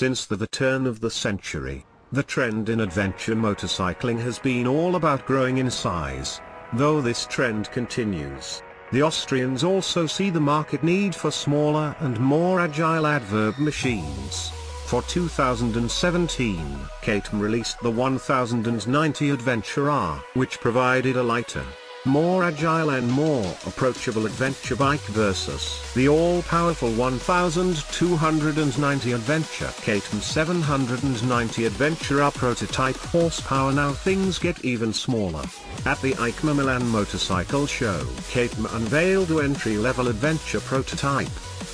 Since the, the turn of the century, the trend in adventure motorcycling has been all about growing in size. Though this trend continues, the Austrians also see the market need for smaller and more agile adverb machines. For 2017, KTM released the 1090 Adventure R, which provided a lighter, more agile and more approachable adventure bike versus the all-powerful 1290 Adventure KTM 790 Adventure R prototype horsepower now things get even smaller. At the EICMA Milan Motorcycle Show KTM unveiled the entry-level adventure prototype.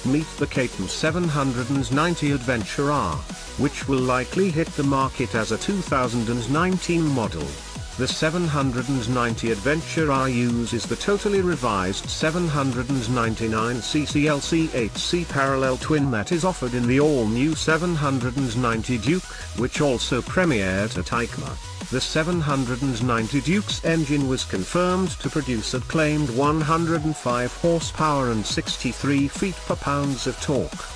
Meet the KTM 790 Adventure R, which will likely hit the market as a 2019 model. The 790 Adventure R uses the totally revised 799cc LC8C parallel twin that is offered in the all-new 790 Duke, which also premiered at EICMA. The 790 Duke's engine was confirmed to produce a claimed 105 horsepower and 63 feet per pounds of torque.